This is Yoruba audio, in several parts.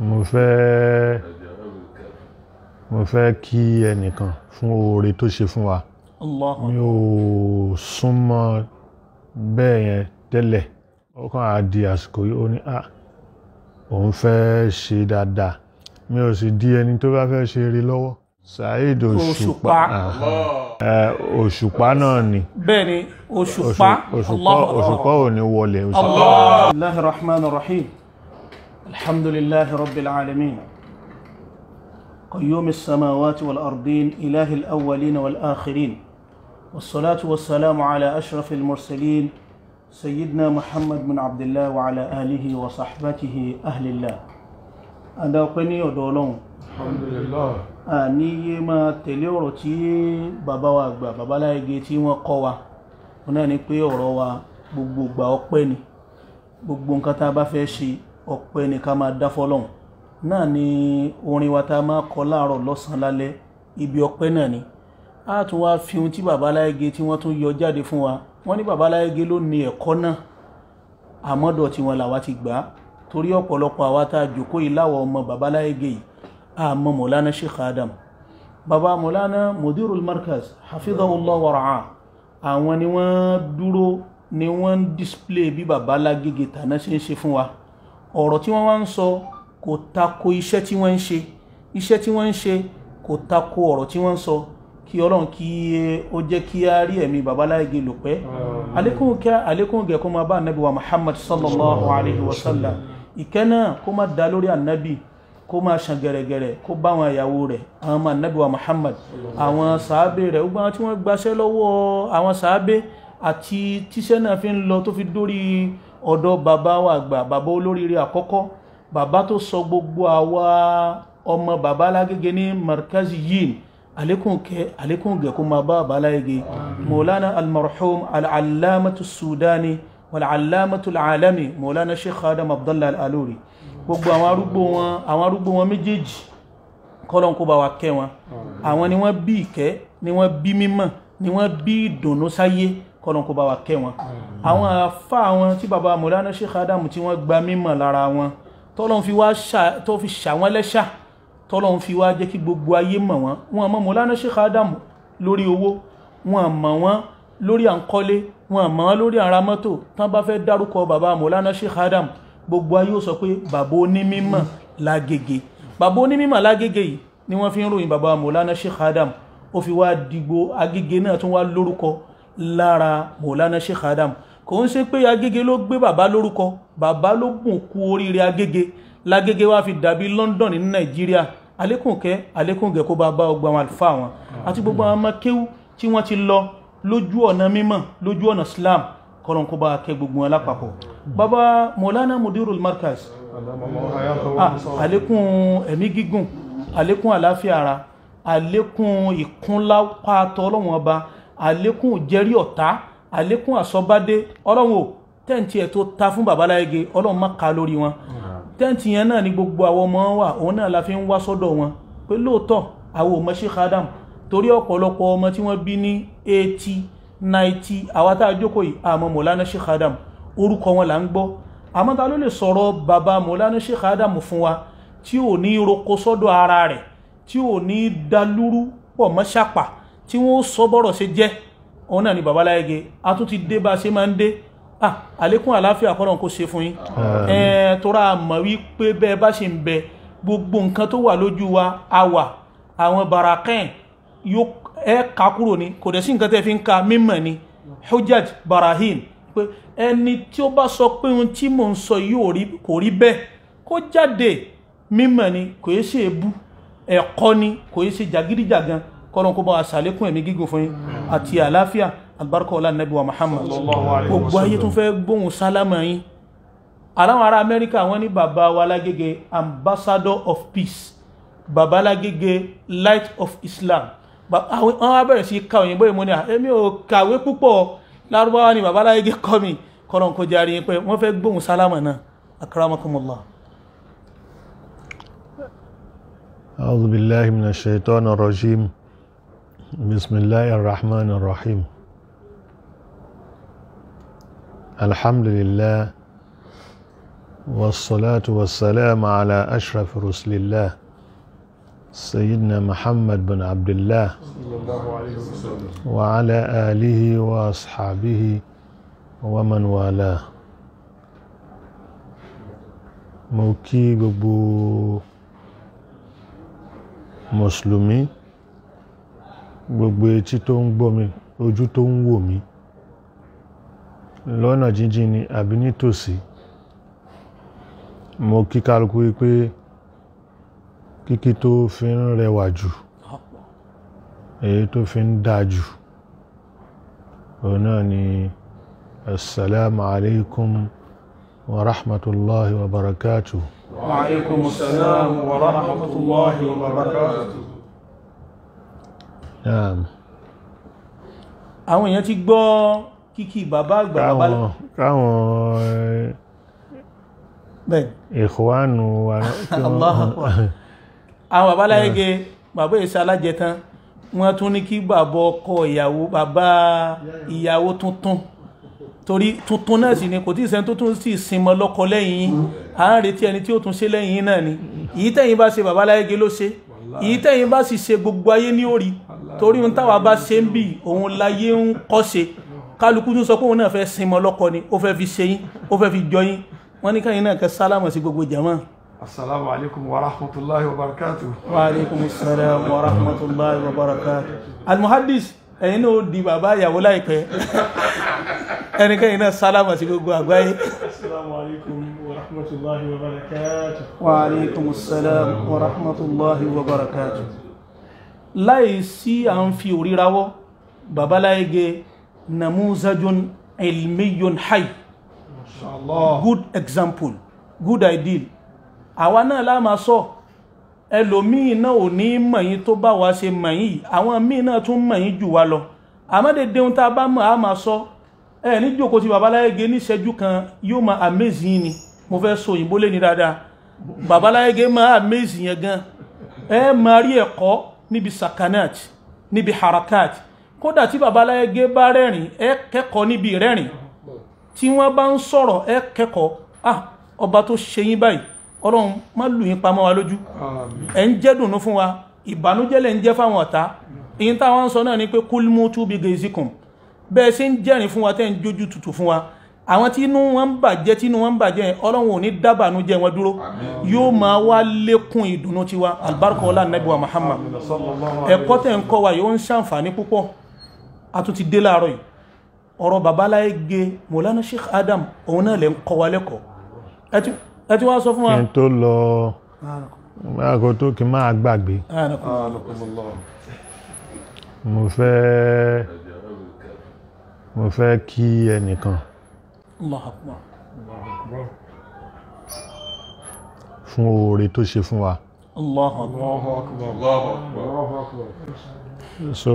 mo fẹ́ mo fẹ́ kí ẹnìkan fún oore tó ṣe fún wa. Mi ò súnmọ́ bẹ́ẹ̀ yẹn tẹ́lẹ̀. Ó kàn á di àsìkò yìí ó ní à òun fẹ́ ṣe dáadáa. Mi ò sì di ẹni tó bá fẹ́ ṣe eré lọ́wọ́. Saheed Òṣùpá Òṣùpá náà ni. bẹ́ẹ̀ni Òṣùpá Òṣùpá ò ní wọlé. Allah. الحمد لله رب العالمين قيوم السماوات والأرضين إله الأولين والآخرين والصلاة والسلام على أشرف المرسلين سيدنا محمد بن عبد الله وعلى آله وصحبته أهل الله أنا قني ودولون àníyé máa tẹ̀lé ọ̀rọ̀ tí bàbá wa àgbà bàbá láyége tí wọ́n kọ́ wa wọn náà ni pé ọ̀rọ̀ wa gbogbo ìgbà ọpẹ́ ni gbogbo nǹkan tá a bá fẹ́ ṣe ọpẹ́ ni ká máa dá fọ́lọ́hun. Náà ni orin wa tá a máa kọ láàárọ̀ lọ́sàn-án lálẹ́ ibi ọpẹ́ náà ni. A tún wá fi ohun tí bàbá láyége tí wọ́n tún yọ jáde fún wa. Wọ́n ní bàbá láyége ló ní ẹ̀kọ́ náà. Àmọ́dọ̀ tí wọn làwa ti gbà á. Torí ọ̀pọ̀lọpọ̀ àwa tá jòkó yìí láwọ̀ ọmọ bàbá láyége yìí àmọ́ mọ̀lánà sheikh adam. Bàbá mọ̀lánà mudirul markaz hafidhahullah wa ra'a. Àwọn ni wọ́n dúró ni wọ́n display bí bàbá lágége tàná ṣe ń ṣe fún wa ọ̀rọ̀ tí wọ́n wá ń sọ kò tako iṣẹ́ tí wọ́n ń ṣe. Iṣẹ́ tí wọ́n ń ṣe kò tako ọ̀rọ̀ tí wọ́n ń sọ. Kí ọlọ́run kí ó jẹ́ kí á rí ẹ̀mí bàbá lágége lò pẹ́. Àlékún kẹ́ àlékún gẹ̀ kó máa bá ànábì wa muhammad sallallahu alayhi wa sallam. Ìkẹ́ náà kó máa dá lórí ànábì kó máa ṣàn gẹ̀rẹ̀gẹ̀rẹ̀ kó bá àwọn ìyàwó rẹ̀ àwọn ọmọ ànábì wa muhammad àwọn sàábé rẹ̀. Gbogbo àwọn tí wọ́n gbaṣẹ́ lọ́wọ́ àwọn sàábé àti tíṣẹ́ náà fi ń lọ tó fi dórí ọ̀dọ̀ bàbá wa àgbà bàbá olóríire àkọ́kọ́ bàbá tó sọ gbogbo àwa ọmọ bàbá lágége ní markazi yin àlékún kẹ́ àlékún gẹ̀ kó máa bá bàbá lágége maulana almarhum al'allamatu sudani wal'allamatu al'alami maulana sheikh adam abdullah al'aluri gbogbo àwọn arúgbó wọn àwọn arúgbó wọn méjèèjì kọ́lọ́n kó bá wa kẹ́ wọn. Àwọn ni wọ́n bí ìkẹ́ ni wọ́n bí mímọ̀ ni wọ́n bí ìdùnnú sáyé kọ́lọ́n kó bá wa kẹ́ wọn. Àwọn àfá wọn tí bàbá mọ̀lánà Sheikh Adam tí wọ́n gba mímọ̀ lára wọn tọ́lọ́n fi wá tó fi ṣà wọ́n lẹ́ṣà tọ́lọ́n fi wá jẹ́ kí gbogbo ayé mọ̀ wọ́n. Wọn mọ̀ mọ̀lánà Sheikh Adam lórí owó wọn mọ̀ wọ́n lórí à ń kọ́lé wọn mọ̀ wọ́n lórí àra mọ́tò. Tán bá fẹ́ dárúkọ bàbá mọ̀lánà Sheikh Adam gbogbo ayé ó sọ pé bàbá onímímọ̀ lágége bàbá onímímọ̀ lágége yìí ni wọ́n fi ń ròyìn bàbá mọ̀lánà Sheikh Adam ó fi wá dìgbò agége náà tún wá lórúkọ lára mọ̀lánà Sheikh Adam. Kò ń ṣe pé agége ló gbé bàbá lórúkọ bàbá ló bùn kú oríire agége. Lágége wá fi dàbí London ní Nàìjíríà. Alékùnkẹ́ alékùnkẹ́ kó bá bá ọgbà àwọn àlùfáà wọn. Àti gbogbo àwọn ọmọ kéwú tí wọ́n ti lọ lójú ọ̀nà mímọ̀ lójú ọ̀nà Islam kọlọ̀n kó bá kẹ gbogbo wọn lápapọ̀. Bàbá mọ̀lánà mudirul markaz. Àlékún ẹ̀mí gígùn àlékún àláfíà ara àlékún ìkúnlápàtọ̀ ọlọ́run ọba àlékún jẹ́rí ọ̀tá àlékún àsọbádé. Ọlọ́run ò tẹ́ǹtì ẹ̀ tó ta fún bàbá láyége ọlọ́run má ka lórí wọn. Tẹ́ǹtì yẹn náà ni gbogbo àwọn ọmọ wà òun náà la fi ń wá sọ́dọ̀ wọn. Pé lóòótọ́ àwọn ò mọ̀ Sheikh Adam. Torí ọ̀pọ̀lọpọ̀ ọmọ tí wọ́n bí ní 80 90 àwọn tá a jókòó yìí àmọ́ mọ̀lánà Sheikh Adam. Orúkọ wọn là ń gbọ́. Àmọ́ ta ló lè sọ̀rọ̀ bàbá mọ̀lánà Sheikh Adam fún wa tí ò ní roko sọ́dọ̀ ara rẹ̀ tí ò ní dalúrú pọ̀ mọ́ ṣàpà tí wọ́n sọ bọ́rọ̀ ṣe jẹ́ òun náà ni bàbá láyége. A tún ti dé bá ṣe máa ń dé. Ah àlékún àláfíà kọ́lọ̀ kó ṣe fún yín. Ẹ̀ẹ́ tóra mọ̀ wípé bẹ́ẹ̀ bá ṣe ń bẹ gbogbo nǹkan tó wà lójú wa a wà. Àwọn barakẹ́ẹ̀ yóò ẹ ká kúrò ní kò dẹ̀ sí nǹkan tẹ́ fi ń ka mímọ̀ ni. Hujjaj barahin pé ẹni tí ó bá sọ pé ohun tí mò ń sọ rí kò rí bẹ́ẹ̀ kó jáde. Mímọ̀ ni kò yé ṣe ebú ẹ̀kọ́ ni kò yé ṣe jàgídíjàgan kọ́lọ́n kó bá wa ṣàlékún ẹ̀mí gígùn fún yín àti àláfíà albarka ọlá nàbí wa muhammad gbogbo ayé tún fẹ́ gbóhùn sálámà yín aláwọn ará amẹ́ríkà wọ́n ní bàbá wa lágége ambassador of peace bàbá lágége light of islam wọ́n wá bẹ̀rẹ̀ sí ká òyìnbó ìmú ní à èmi ò kàwé púpọ̀ lárúbáwá ni bàbá láyé kọ́ mi kọ́lọ̀n kó járí pé wọ́n fẹ́ gbóhùn sálámà náà akramakumullah أعوذ بالله من الشيطان الرجيم بسم الله الرحمن الرحيم. الحمد لله والصلاة والسلام على أشرف رسل الله. سيدنا محمد بن عبد الله. وعلى آله وأصحابه ومن والاه. kí gbogbo mùsùlùmí gbogbo etí tó ń gbọ́ mi ojú tó ń wò mí lọ́nà jíjìn ni àbí nítòsí. Mo kí kálukú wípé kíkí tó fi ń rẹwà jù èyí tó fi ń dáa jù òun náà ni assalamu alaikum wa rahmatullahi wa barakatuh. Wa alaikum assalam wa rahmatullahi wa barakatuh àwọn èèyàn ti gbọ́ kíkí bàbá àgbà bàbá káwọn Akbar. àwọn bàbá láyége bàbá èsì alájẹtán wọ́n tún ní kí bàbá ọkọ ìyàwó bàbá ìyàwó tuntun. Torí tuntun náà sì ni kò tí ìsẹ́ni tó tún sì sinmọ lọ́kọ lẹ́yìn. À ń retí ẹni tí ó tún ṣe lẹ́yìn náà ni. Èyí tẹ́yìn bá ṣe bàbá láyége ló ṣe. Èyí tẹ́yìn bá sì ṣe gbogbo ayé ní orí torí ohun táwa bá ṣe ń bì òun láyé ń kọ́ ṣe kálukú tún sọ pé òun náà fẹ́ sinmi ọlọ́kọ ni ó fẹ́ fi ṣe yín ó fẹ́ fi jọ yín wọ́n ní káyín náà kẹ́ sálámù sí gbogbo jàmá. asalaamu alaykum wa rahmatulahi wa barakatu. wa alaykum salaam wa rahmatulahi wa barakatu. almuhadis ẹ̀yin náà di bàbá ìyàwó láìpẹ́ ẹnikẹ́yìn náà sálámù sí gbogbo àgbáyé. asalaamu alaykum wa rahmatulahi wa barakatu. wa alaykum salaam wa rahmatulahi wa barakatu láìsí à ń fi òrírawọ́ babaláyege namuzajun ilmiyun hai good example good ideal. Àwa náà láàmà sọ ẹlòmíì náà ò ní mọ̀yìn tó bá wa ṣe mọ̀yìn àwọn míì náà tún mọ̀yìn jù wá lọ. Àmọ́dẹ̀dẹ̀un tá a bá mọ̀ á máa sọ ẹ ní jókòó ti babaláyege ní ìṣẹ́jú kan yóò máa amaze ni. Mo fẹ́ sọ òyìnbó lé ní dáadáa. Babaláyege máa amaze yẹn gan. Ẹ máa rí ẹ̀kọ́ níbi sakanat níbi harakat. Kódà tí babaláyégé bá rẹ́rìn ẹ kẹ́kọ̀ọ́ níbi rẹ́rìn tí wọ́n bá ń sọ̀rọ̀ ẹ kẹ́kọ̀ọ́. Ah ọba tó ṣe yín báyìí ọlọ́run má lù yín pamọ́ wa lójú. Ẹ̀ ń jẹ́ dùnú fún wa. Ìbànújẹ́ lẹ̀ ń jẹ́ fáwọn ọ̀tá. Ìyín táwọn ń sọ náà ni pé kúlmú túbi gèzikùn. Bẹ́ẹ̀ sí ń jẹ́rìn fún wa tẹ́ ń jójú tutù fún wa àwọn tí inú wọn ń bàjẹ́ tí inú wọn ń bàjẹ́ yẹn ọlọ́run ò ní dábànú jẹ́ wọn dúró. Yóò máa wá lékún ìdùnnú tiwa. Albarka ọlá nàbíwá Muhammad. Ẹ̀kọ́ tẹ̀ ń kọ́ wa yóò ń ṣàǹfààní púpọ̀. A tún ti dé láàárọ̀ yìí. Ọ̀rọ̀ babaláyé ge mọ̀lánà Sheikh Adam òun náà lè ń kọ́ wa lẹ́kọ̀ọ́. Ẹ ti wá sọ mo fẹ́ kí ẹnìkan. Allah akbar. Allah akbar. fún oore tó ṣe fún wa. Allah akbar. Allah akbar. Allah akbar. so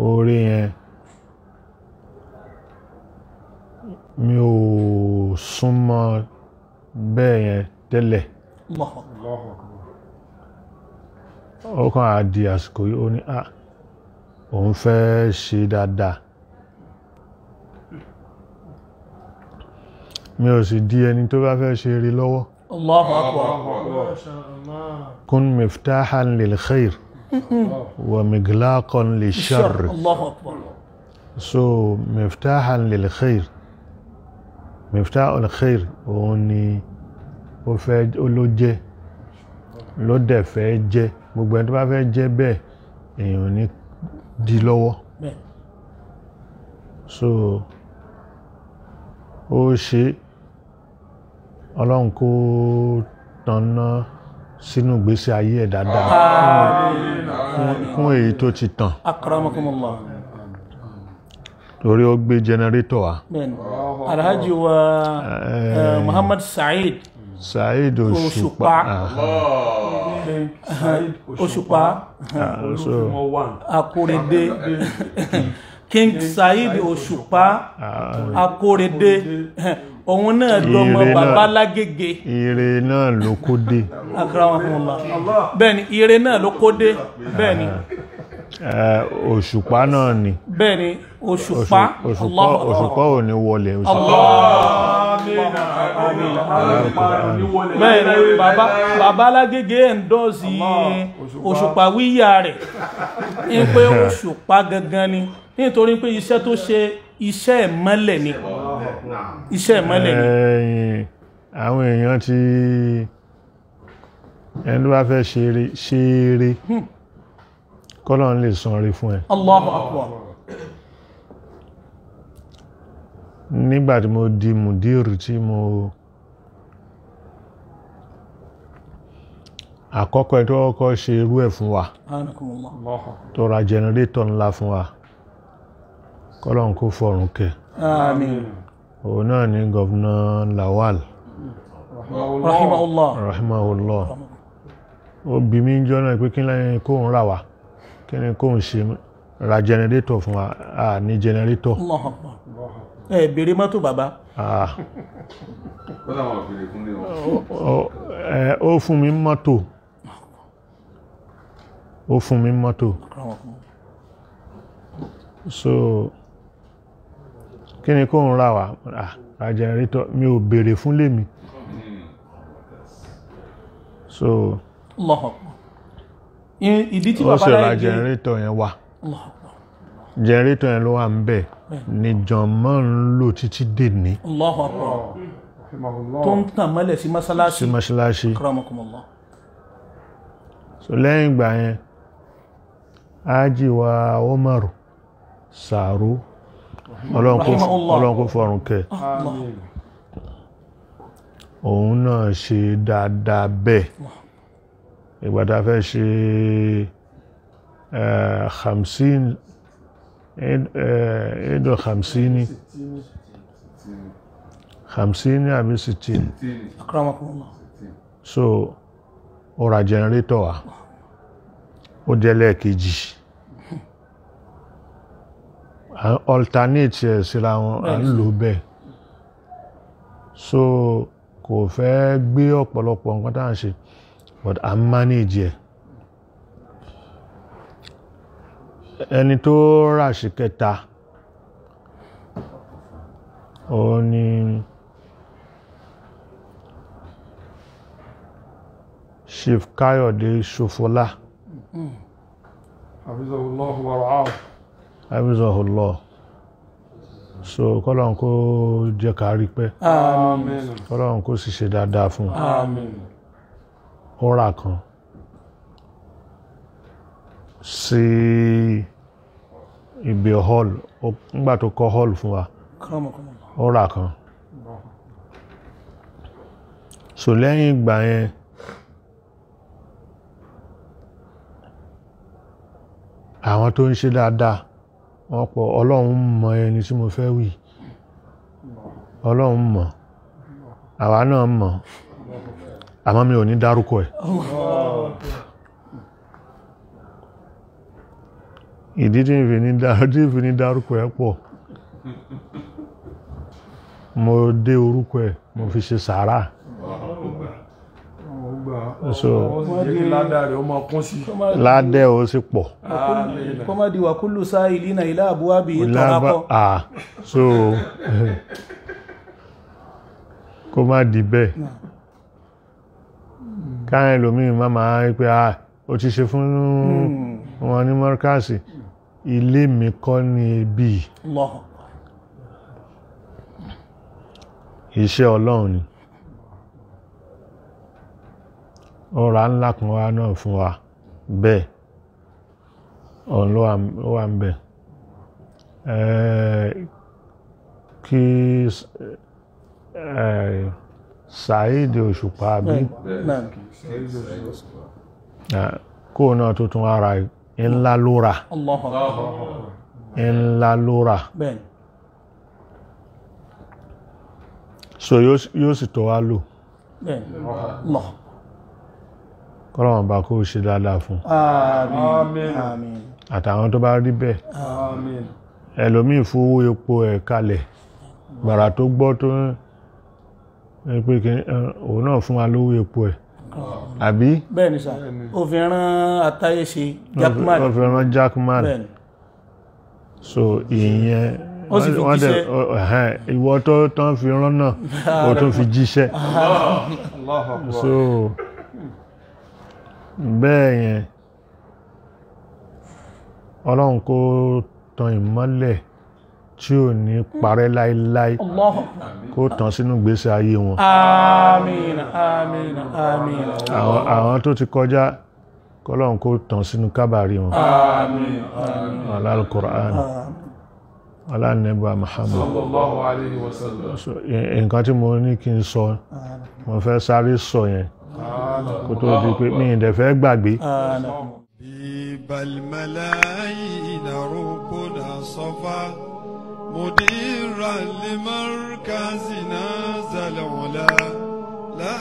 oore yẹn mi ò súnmọ́ bẹ́ẹ̀ yẹn tẹ́lẹ̀. Allah akbar ó kàn á di àsìkò yìí ó ní à òun fẹ́ ṣe dáadáa mi ò sì di ẹni tó bá fẹ́ ṣe rí lọ́wọ́. Allahu akbar. Kun miftahan lil khair wa miglaqan lil shar so miftahan lil khair miftahul khair òun ni ó fẹ́ ló jẹ́ ló dẹ̀ fẹ́ jẹ́. Gbogbo ẹni tó bá fẹ́ jẹ́ bẹ́ẹ̀ èèyàn ní di lọ́wọ́. So ó ṣe ọlọ́run kó tanná sínú ìgbésí ayé ẹ̀ dáadáa. Fún- èyí tó ti tàn. Akramakumullah. torí ó gbé jẹnẹrétọ̀ Bẹ́ẹ̀ni. Alhaji wa eh, Muhammad Said Saheed Òṣùpá Òṣùpá. Akórèdé King Said Òṣùpá Akórèdé òun náà náà. bàbá lágége. Ire náà ló kó dé. Akramakumullah. Bẹ́ẹ̀ni ire náà ló kó dé. Bẹ́ẹ̀ni. Eh, Òṣùpá náà ni. Bẹ́ẹ̀ni Òṣù- Òṣùpá Òṣùpá ò ní wọlé bẹ́ẹ̀ ni bàbá alágége ẹ̀ńdọ́ọ̀sì òṣùpá wíyà rẹ̀. Ń pé òṣùpá gangan ni. Nítorí pé iṣẹ́ tó ṣe iṣẹ́ ìmọ́lẹ̀ ni iṣẹ́ ìmọ́lẹ̀ ni. Àwọn èèyàn ti ẹni tó bá fẹ́ ṣeré ṣeré kọ́lọ̀ ń lè san rí fún ẹ. Allahu akbar. Nígbà tí mo di mùdírù tí mo àkọ́kọ́ ẹ̀ tó kọ́kọ́ ṣe irú ẹ̀ fún wa tó ra jẹnẹrétọ̀ ńlá fún wa kọ́lọ̀ ń kó fọ̀rùn kẹ. Àmín òun náà ní gọ́vnà Lawal. Rahimahullah. Rahimahullah. Ó bí mi ń jọ náà pé kí lẹ́yìn kóun rà wá kí ni kóun ṣe ra jẹnẹrétọ̀ fún wa. A ní jẹnẹrétọ̀ ẹ bèrè mọ́tò bàbá. Ah, ó fún mi mọ́tò. Ó fún mi mọ́tò. So kí ni kóun rà wá? Ah, ra jẹnẹrétọ̀ mi ò béèrè fún lèmi so ìdí tí bàbá sì ra jẹnẹrétọ̀ yẹn akbar. Jẹnẹrétọ̀ yẹn ló wà ń bẹ̀ ni. Jọmọ́ ń lò títí dèní tó ń tàn mọ́lẹ̀ sí sí mọ́sálásí. Mọ́ṣáláṣí akramakumullah. So lẹ́yìn ìgbà yẹn ájì wa Umaru Sàrú Ọlọ́run kó fọ̀run kẹ́. Òun náà ṣe dáadáa bẹ́ẹ̀. Ìgbà tá a fẹ́ ṣe eh, hamsin edo hamsini hamsini àbí sitin akramakumullah. So ó ra jẹnẹrétọ̀ wa ó jẹ́ lẹ́ẹ̀kejì alternate ẹ̀ síra wọn à ń lò bẹ́ẹ̀. So kò fẹ́ gbé ọ̀pọ̀lọpọ̀ nǹkan tá à ń ṣe but à ń manage ẹ̀. Ẹni tó rà sí kẹta ó ní Chief Káyọ̀dé Ṣòfọlá Hafizahullahu wa ra'ahu. Abizahullah so kọ́lọ̀n kó jẹ́ ká rí pẹ́ Amen. kọ́lọ̀n kó sì ṣe dáadáa fún Amen. ọ̀rà kan sí ibi hall nígbà tó kọ́ hall fún wa ọ̀rà kan so lẹ́yìn ìgbà yẹn àwọn tó ń ṣe dáadáa wọ́n pọ̀ ọlọ́run mọ ẹni tí mo fẹ́ wí. Ọlọ́run mọ̀. Àwa náà mọ̀. Àmọ́ mi ò ní dárúkọ ẹ̀. Ìdí tí n fi ní dárúkọ ẹ̀ pọ̀. Mo dé orúkọ ẹ̀ mo fi ṣe sàárà. So ládẹ́ ó sì pọ̀. Amen. kọ́mọ́dé wa kullu sa'ilina ila abwabi lábá tọ́rakọ́ à so kó má di bẹ́ẹ̀. Káyọ̀ ẹlòmíì má máa ń pé à ó ti ṣe fún wọn ní mọ́rkásì. Ilé mi kọ́ ní ẹbí Allahu iṣẹ́ ọlọ́run ni ọ̀rá ńlá kan wá náà fún wa. Bẹ́ẹ̀ ọ̀n ló wà- ń bẹ̀ kí Saheed Òṣùpá bí akbar náà Ah, kó náà tó tún ara ńlá ló rà ńlá ló rà so yóò sì- tó wá lò kọ́lọ́wọ́n bá kó ṣe dáadáa fún àmín àmín àtàwọn tó bá rí bẹ́ẹ̀. Amen. ẹlòmíì fowó epo ẹ̀ kalẹ̀. Gbàrà tó gbọ́ tó ń pé kí òun náà fún wa lówó epo ẹ̀. Àbí? Bẹ́ẹ̀ni sà. Ó fi rán àtàyè ṣe Jackman wọ́n fi rán Jackman so ìyẹn ó sì fi jíṣẹ́. ìwọ tó tán fi rán náà ó tún fi jíṣẹ́. So bẹ́ẹ̀ yẹn ọlọ́run kó tan ìmọ́lẹ̀ tí ò ní parẹ́ Allahu kó tàn sínú ìgbésí ayé wọn. Àmín àmín àmín àwọn tó ti kọjá kọlọ́run kó tàn sínú kábàárì wọn. Àmín àmín alánẹ́bà Muhammad. Sallallahu alayhi wa sallam. So, ì- nǹkan tí mo ní kí n sọ mo fẹ́ sáré sọ yẹn kó tó di pé mi ì dẹ̀ fẹ́ gbàgbé àmín. بل ملايين ربنا صفا مديرا لمركزنا ذا العلا لا